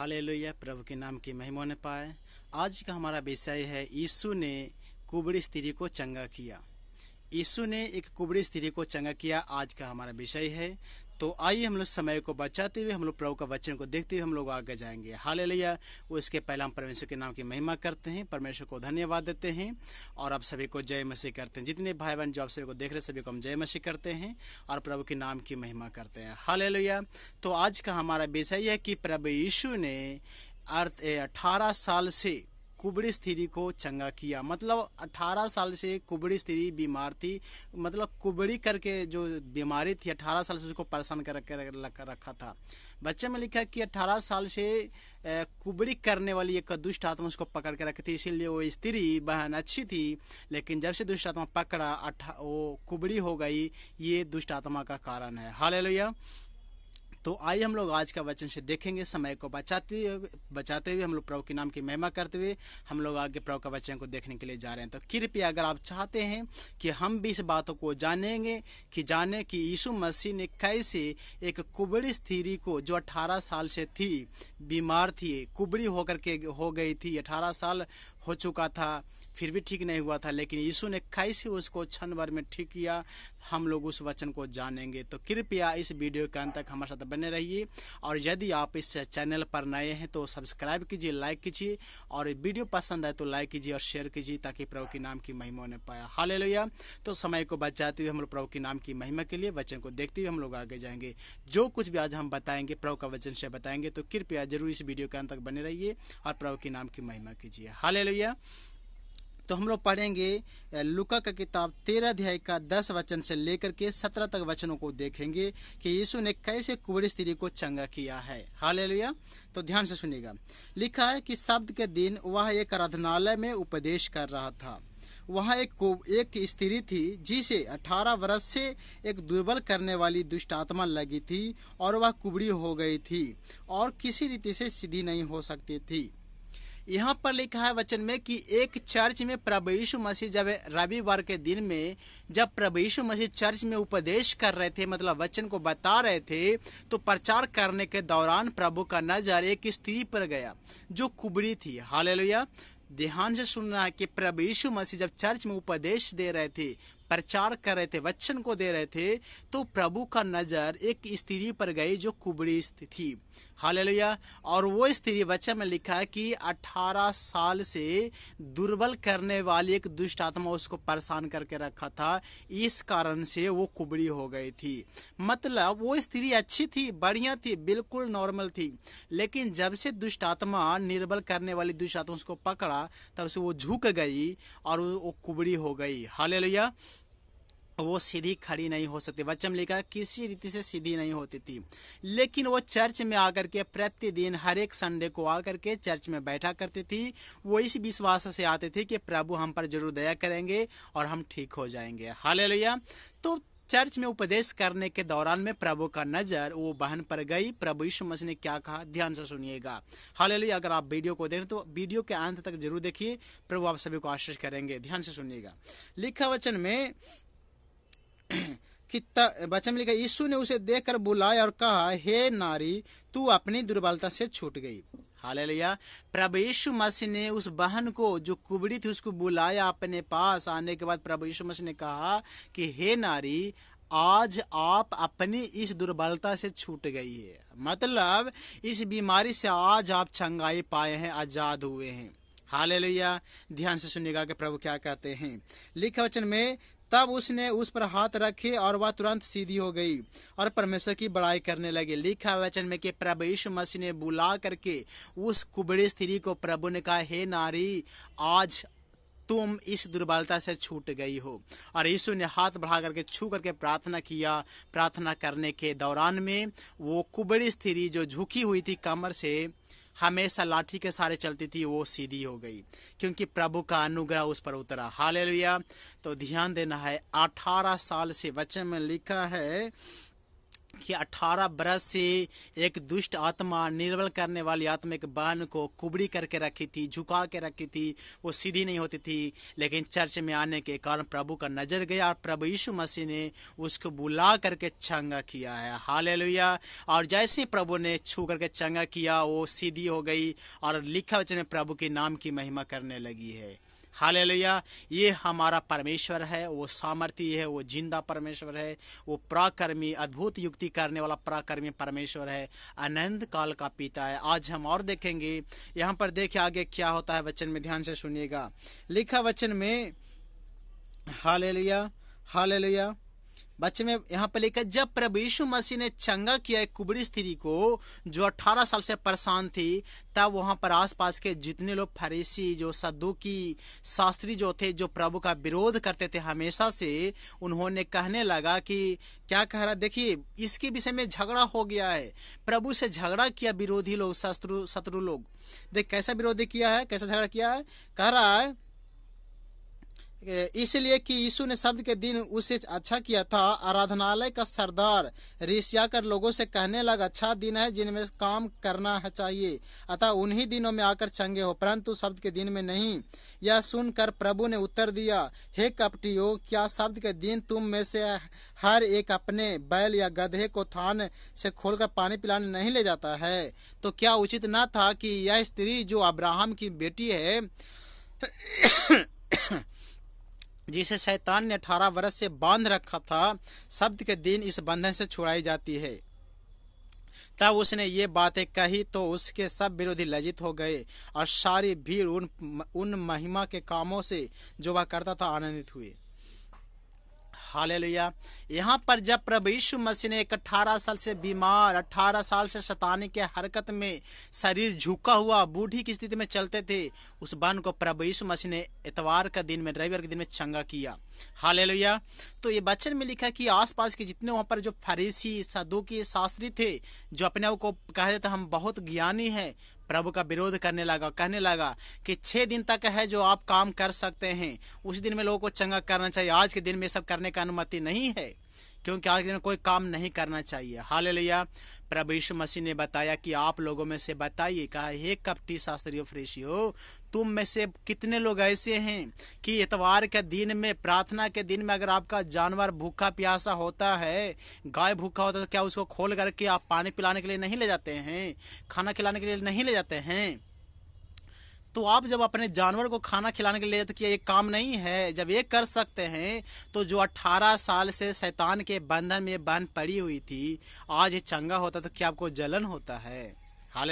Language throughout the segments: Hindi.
हालेलुया, प्रभु के नाम की महिमा ने पाए। आज का हमारा विषय है, यीशु ने कुबड़ी स्त्री को चंगा किया। यीशु ने एक कुबड़ी स्त्री को चंगा किया, आज का हमारा विषय है। तो आइए हम लोग समय को बचाते हुए, हम लोग प्रभु का वचन को देखते हुए हम लोग आगे जाएँगे। हाल लिया वो इसके पहले हम परमेश्वर के नाम की महिमा करते हैं। परमेश्वर को धन्यवाद देते हैं और आप सभी को जय मसीह करते हैं। जितने भाई बहन जो आप सभी को देख रहे सभी को हम जय मसीह करते हैं और प्रभु के नाम की महिमा करते हैं। हाल तो आज का हमारा विषय है कि प्रभु यीशु ने अर्थ अठारह साल से कुबड़ी स्त्री को चंगा किया। मतलब 18 साल से कुबड़ी स्त्री बीमार थी। मतलब कुबड़ी करके जो बीमारी थी 18 साल से उसको परेशान कर, कर रखा था। बच्चे में लिखा कि 18 साल से कुबड़ी करने वाली एक दुष्ट आत्मा उसको पकड़ के रखी थी इसीलिए वो स्त्री बहन अच्छी थी लेकिन जब से दुष्ट आत्मा पकड़ा वो कुबड़ी हो गई ये दुष्ट आत्मा का कारण है। हाल तो आइए हम लोग आज का वचन से देखेंगे, समय को बचाते बचाते हुए हम लोग प्रभु के नाम की महिमा करते हुए हम लोग आगे प्रभु का वचन को देखने के लिए जा रहे हैं। तो कृपया अगर आप चाहते हैं कि हम भी इस बातों को जानेंगे, कि जाने कि यीशु मसीह ने कैसे एक कुबड़ी स्त्री को, जो 18 साल से थी, बीमार थी, कुबड़ी होकर के हो गई थी 18 साल हो चुका था फिर भी ठीक नहीं हुआ था, लेकिन यीशु ने कैसे उसको क्षण भर में ठीक किया, हम लोग उस वचन को जानेंगे। तो कृपया इस वीडियो के अंत तक हमारे साथ बने रहिए, और यदि आप इस चैनल पर नए हैं तो सब्सक्राइब कीजिए, लाइक कीजिए, और वीडियो पसंद आए तो लाइक कीजिए और शेयर कीजिए, ताकि प्रभु के नाम की महिमा ने पाया। हाल तो समय को बचाते हुए हम लोग प्रभु के नाम की महिमा के लिए वचन को देखते हुए हम लोग आगे जाएँगे। जो कुछ भी आज हम बताएँगे, प्रभु का वचन से बताएँगे तो कृपया ज़रूर इस वीडियो के अंत तक बने रहिए और प्रभु के नाम की महिमा कीजिए। हाल तो हम लोग पढ़ेंगे लुका का किताब तेरह अध्याय का दस वचन से लेकर के सत्रह तक वचनों को देखेंगे कि यीशु ने कैसे कुबड़ी स्त्री को चंगा किया है। हाल तो ध्यान से सुनिएगा। लिखा है कि शब्द के दिन वह एक आराधनालय में उपदेश कर रहा था। वहाँ एक एक स्त्री थी, जिसे 18 वर्ष से एक दुर्बल करने वाली दुष्ट आत्मा लगी थी और वह कुबड़ी हो गई थी और किसी रीति से सीधी नहीं हो सकती थी। यहाँ पर लिखा है वचन में कि एक चर्च में प्रभु यीशु मसीह जब रविवार के दिन में, जब प्रभु यीशु मसीह चर्च में उपदेश कर रहे थे मतलब वचन को बता रहे थे तो प्रचार करने के दौरान प्रभु का नज़र एक स्त्री पर गया, जो कुबड़ी थी। हाल ध्यान से सुनना है कि प्रभु यीशु मसीह जब चर्च में उपदेश दे रहे थे प्रचार कर रहे थे, वचन को दे रहे थे तो प्रभु का नज़र एक स्त्री पर गई जो कुबड़ी थी। हालेलुया। और वो स्त्री वचन में लिखा है कि 18 साल से दुर्बल करने वाली एक दुष्ट आत्मा उसको परेशान करके रखा था। इस कारण से वो कुबड़ी हो गई थी। मतलब वो स्त्री अच्छी थी, बढ़िया थी, बिल्कुल नॉर्मल थी। लेकिन जब से दुष्ट आत्मा निर्बल करने वाली दुष्ट आत्मा उसको पकड़ा, तब से वो झुक गई और वो कुबड़ी हो गई। हालेलुया। वो सीधी खड़ी नहीं हो सकती। बच्चम लिखा किसी रीति से सीधी नहीं होती थी। लेकिन वो चर्च में आकर के प्रतिदिन, हर एक संडे को आकर के चर्च में बैठा करती थी। वो इस विश्वास से आते थे कि प्रभु हम पर ज़रूर दया करेंगे और हम ठीक हो जाएँगे। हाल तो चर्च में उपदेश करने के दौरान में प्रभु का नज़र, वो बहन पर गई। प्रभु यीशु मसीह ने क्या कहा? ध्यान से सुनिएगा। हाल अगर आप वीडियो को देखें तो वीडियो के अंत तक ज़रूर देखिए। प्रभु आप सभी को आशीष करेंगे। ध्यान से सुनिएगा। लिखा वचन में कि बचन लिखा, यीशु ने उसे देखकर बुलाया और कहा, हे नारी, तू अपनी दुर्बलता से छूट गई। हाल लिया प्रभु यीशु मसीह ने उस बहन को, जो कुबड़ी थी, उसको बुलाया अपने पास। आने के बाद प्रभु यीशु मसीह ने कहा कि, हे नारी, आज आप अपनी इस दुर्बलता से छूट गई है। मतलब इस बीमारी से आज आप चंगाई पाए हैं, आज़ाद हुए हैं। हाल ध्यान से सुनिएगा कि प्रभु क्या कहते हैं। लिखा वचन में तब उसने उस पर हाथ रखे और वह तुरंत सीधी हो गई और परमेश्वर की बड़ाई करने लगे। लिखा वचन में कि प्रभु यीशु मसीह ने बुला करके उस कुबड़ी स्त्री को, प्रभु ने कहा, हे नारी, आज तुम इस दुर्बलता से छूट गई हो। और यीशु ने हाथ बढ़ा करके, छू करके प्रार्थना किया। प्रार्थना करने के दौरान में वो कुबड़ी स्त्री जो झुकी हुई थी कमर से हमेशा लाठी के सारे चलती थी, वो सीधी हो गई, क्योंकि प्रभु का अनुग्रह उस पर उतरा। हाल तो ध्यान देना है, अठारह साल से वचन में लिखा है कि 18 बरस से एक दुष्ट आत्मा निर्बल करने वाली आत्मा एक बहन को कुबड़ी करके रखी थी, झुका के रखी थी, वो सीधी नहीं होती थी। लेकिन चर्च में आने के कारण प्रभु का नज़र गया और प्रभु यीशु मसीह ने उसको बुला करके चंगा किया है। हाले और जैसे प्रभु ने छू करके चंगा किया, वो सीधी हो गई और लिखा वचन प्रभु के नाम की महिमा करने लगी है। हालेलुया। ये हमारा परमेश्वर है, वो सामर्थ्य है, वो ज़िंदा परमेश्वर है, वो प्राकर्मी, अद्भुत युक्ति करने वाला प्राकर्मी परमेश्वर है, अनंत काल का पिता है। आज हम और देखेंगे। यहाँ पर देखे आगे क्या होता है, वचन में ध्यान से सुनिएगा। लिखा वचन में, हालेलुया हालेलुया। बच्चे में यहाँ पर लिखा जब प्रभु यीशु मसीह ने चंगा किया एक कुबड़ी स्त्री को, जो 18 साल से परेशान थी, तब वहाँ पर आसपास के जितने लोग फरीसी, जो सद्दू की शास्त्री जो थे, जो प्रभु का विरोध करते थे हमेशा से, उन्होंने कहने लगा कि, क्या कह रहा देखिए, इसके विषय में झगड़ा हो गया है। प्रभु से झगड़ा किया विरोधी लोग, शत्रु शत्रु लोग। देख, कैसा विरोधी किया है? कैसा झगड़ा किया है? कह रहा है इसलिए कि यीशु ने शब्द के दिन उसे अच्छा किया था। आराधनालय का सरदार कर लोगों से कहने लगा अच्छा दिन है जिनमें काम करना है चाहिए, अतः उन्हीं दिनों में आकर चंगे हो, परंतु शब्द के दिन में नहीं। यह सुनकर प्रभु ने उत्तर दिया, हे कपटियो, क्या शब्द के दिन तुम में से हर एक अपने बैल या गधे को थान से खोलकर पानी पिलाने नहीं ले जाता है? तो क्या उचित न था कि यह स्त्री जो अब्राहम की बेटी है जिसे शैतान ने अठारह वर्ष से बाँध रखा था, शब्द के दिन इस बंधन से छुड़ाई जाती है। तब उसने ये बातें कही तो उसके सब विरोधी लजित हो गए और सारी भीड़ उन उन महिमा के कामों से जो वह करता था आनंदित हुए। हालेलुया। यहाँ पर जब प्रभु यीशु मसीह ने एक अठारह साल से बीमार, अठारह साल से शतानी के हरकत में शरीर झुका हुआ, बूढ़ी की स्थिति में चलते थे, उस बन को प्रभु यीशु मसीह ने इतवार का दिन में, रविवार के दिन में चंगा किया। हालेलुया। तो ये बच्चन में लिखा कि आसपास के जितने वहाँ पर जो फरीसी साधु के शास्त्री थे, जो अपने आप को कहा जाता हम बहुत ज्ञानी है प्रभु का विरोध करने लगा कहने लगा कि छह दिन तक है जो आप काम कर सकते हैं। उस दिन में लोगों को चंगा करना चाहिए। आज के दिन में सब करने का अनुमति नहीं है। क्योंकि आज के दिन कोई काम नहीं करना चाहिए। हाल लिया प्रभु यीशु मसीह ने बताया कि आप लोगों में से बताइए, कहा, हे कपटी शास्त्री फ्रेशी हो तुम में से कितने लोग ऐसे हैं कि इतवार के दिन में, प्रार्थना के दिन में अगर आपका जानवर भूखा प्यासा होता है, गाय भूखा होता है तो क्या उसको खोल करके आप पानी पिलाने के लिए नहीं ले जाते हैं? खाना खिलाने के लिए नहीं ले जाते हैं? तो आप जब अपने जानवर को खाना खिलाने के लिए तो क्या ये काम नहीं है? जब ये कर सकते हैं तो जो 18 साल से शैतान के बंधन में बंद पड़ी हुई थी, आज ये चंगा होता तो क्या आपको जलन होता है? हाल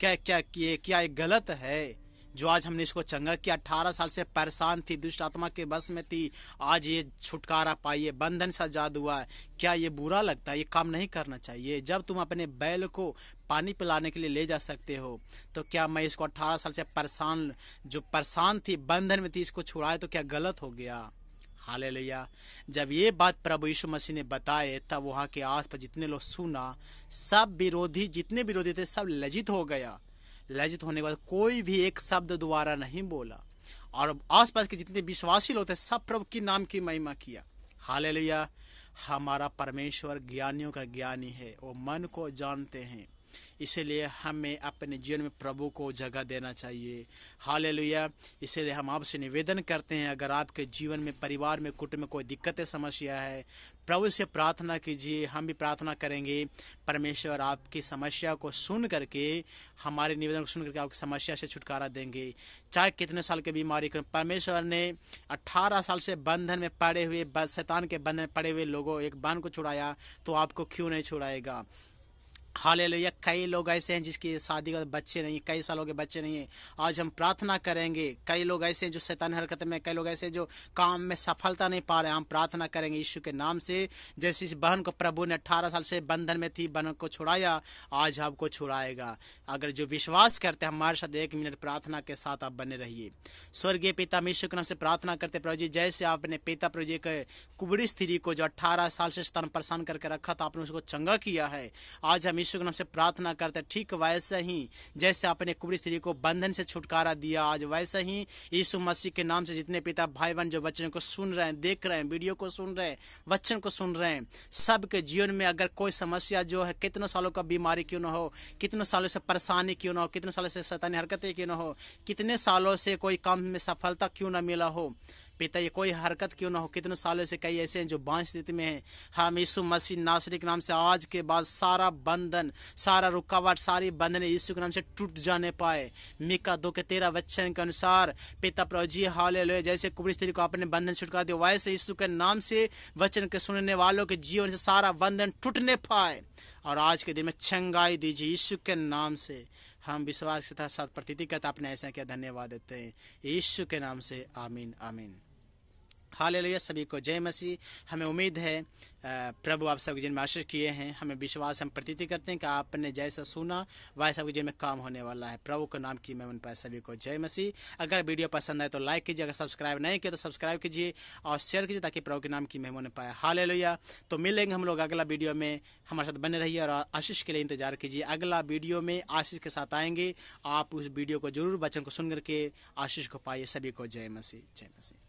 क्या क्या क्या ये गलत है? जो आज हमने इसको चंगा किया, अठारह साल से परेशान थी, दुष्ट आत्मा के बस में थी, आज ये छुटकारा पाइए बंधन से आज़ाद हुआ। है क्या ये बुरा लगता है? ये काम नहीं करना चाहिए। जब तुम अपने बैल को पानी पिलाने के लिए ले जा सकते हो। तो क्या मैं इसको अठारह साल से परेशान, जो परेशान थी, बंधन में थी, इसको छुड़ाए तो क्या गलत हो गया? हाले लिया जब ये बात प्रभु यीशु मसीह ने बताए, तब वहाँ के आस पर जितने लोग सुना, सब विरोधी, जितने विरोधी थे, सब लजित हो गया। लज्जित होने के बाद कोई भी एक शब्द दोबारा नहीं बोला। और आसपास के जितने विश्वासी लोग थे, सब प्रभु की नाम की महिमा किया। हाल हमारा परमेश्वर ज्ञानियों का ज्ञानी है, वो मन को जानते हैं। इसीलिए हमें अपने जीवन में प्रभु को जगह देना चाहिए। हाल इसीलिए हम आपसे निवेदन करते हैं, अगर आपके जीवन में, परिवार में, कुटुंब में कोई दिक्कतें समस्या है, प्रभु से प्रार्थना कीजिए, हम भी प्रार्थना करेंगे। परमेश्वर आपकी समस्या को सुन करके, हमारे निवेदन को सुन करके आपकी समस्या से छुटकारा देंगे। चाहे कितने साल की बीमारी करें परमेश्वर ने 18 साल से बंधन में पड़े हुए शैतान के बंधन में पड़े हुए लोगों, एक बन को छुड़ाया तो आपको क्यों नहीं छुड़ाएगा? हाल लिया कई लोग ऐसे हैं जिसकी शादी का बच्चे नहीं कई सालों के बच्चे नहीं है। आज हम प्रार्थना करेंगे, कई लोग ऐसे हैं जो शैतान हरकत में, कई लोग ऐसे जो काम में सफलता नहीं पा रहे हम प्रार्थना करेंगे यीशु के नाम से। जैसे इस बहन को प्रभु ने अठारह साल से बंधन में थी, बहन को छुड़ाया, आज आपको छुड़ाएगा। अगर जो विश्वास करते हैं, हमारे साथ एक मिनट प्रार्थना के साथ आप बने रहिए। स्वर्गीय पिता मीशु के नाम से प्रार्थना करते प्रभु जी, जैसे आपने पिता, प्रभु जी के कुबड़ी स्त्री को जो अट्ठारह साल से स्तन परेशान करके रखा था, आपने उसको चंगा किया है। आज हम यीशु के नाम से प्रार्थना करते हैं। ठीक वैसे ही, जैसे आपने कुबड़ी स्त्री को बंधन से छुटकारा दिया, आज वैसे ही यीशु मसीह के नाम से जितने पिता भाई बहन जो बच्चों को सुन रहे हैं, देख रहे हैं, वीडियो को सुन रहे हैं, वचन को सुन रहे हैं, सबके जीवन में अगर कोई समस्या जो है, कितने सालों का बीमारी क्यों ना हो, कितने सालों से परेशानी क्यों ना हो, कितने सालों से सतानी हरकतें क्यों ना हो, कितने सालों से कोई काम में सफलता क्यों ना मिला हो पिता ये कोई हरकत क्यों ना हो? कितने सालों से कई ऐसे हैं जो बांझ स्थिति में हैं। हम यीशु मसीह नासरी के नाम से आज के बाद सारा बंधन, सारा रुकावट, सारी बंधन यीशु के नाम से टूट जाने पाए। मिका दो के तेरह वचन के अनुसार पिता प्रभु जी हाल ले जैसे कुबड़ी स्त्री को अपने बंधन छुटका दिया, वैसे यीशु के नाम से वचन के सुनने वालों के जीवन से सारा बंधन टूटने पाए। और आज के दिन में चंगाई दीजिए यीशु के नाम से। हम विश्वास के साथ प्रतीति करते अपने ऐसा क्या, धन्यवाद देते हैं। यीशु के नाम से, आमीन आमीन। हाल सभी को जय मसीह। हमें उम्मीद है प्रभु आप सबके जिनमें आशीष किए हैं। हमें विश्वास, हम प्रतीति करते हैं कि आपने जैसा सुना, वैसा सबके जिन में काम होने वाला है। प्रभु का नाम की मैं उन पर सभी को जय मसीह। अगर वीडियो पसंद आए तो लाइक कीजिए, अगर सब्सक्राइब नहीं किया तो सब्सक्राइब कीजिए और शेयर कीजिए ताकि प्रभु के नाम की मेहमान पाए। हाल लोहिया तो मिलेंगे हम लोग अगला वीडियो में। हमारे साथ बने रहिए और आशीष के लिए इंतज़ार कीजिए। अगला वीडियो में आशीष के साथ आएँगे। आप उस वीडियो को ज़रूर बच्चों को सुन करके आशीष को पाइए। सभी को जय मसीह जय मसीह।